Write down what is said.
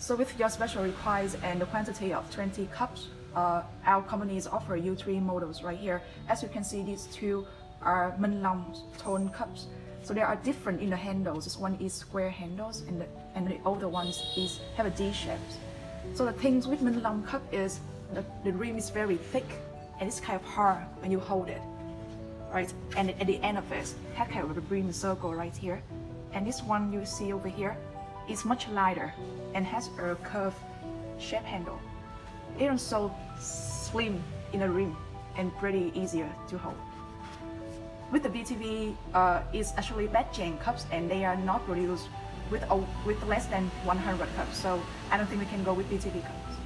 So with your special requires and the quantity of 20 cups, uh, our companies offer you three models right here. As you can see, these two are Minh Long tone cups. So they are different in the handles. This one is square handles and the, and the other ones is have a D shape. So the things with Minh Long cup is the, the rim is very thick and it's kind of hard when you hold it. Right, and at the end of it, have kind of a rim circle right here. And this one you see over here is much lighter and has a curved shape handle. It also slim in the rim and pretty easier to hold. With the BTV, uh, it's actually Bat Trang cups and they are not produced with, with less than 100 cups. So I don't think we can go with BTV cups.